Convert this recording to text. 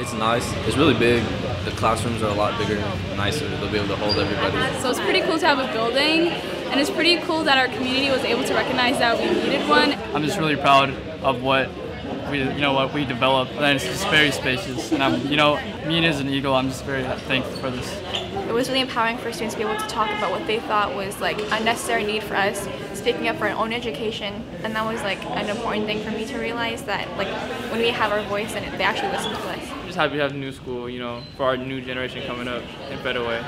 It's nice. It's really big. The classrooms are a lot bigger, nicer. They'll be able to hold everybody. So it's pretty cool to have a building, and it's pretty cool that our community was able to recognize that we needed one. I'm just really proud of what we, you know, what we developed, and it's just very spacious. And I'm, you know, me as an Eagle, I'm just very thankful for this. It was really empowering for students to be able to talk about what they thought was like a necessary need for us, speaking up for our own education, and that was like an important thing for me to realize that like when we have our voice and they actually listen to us. I'm just happy to have a new school, you know, for our new generation coming up in a better way.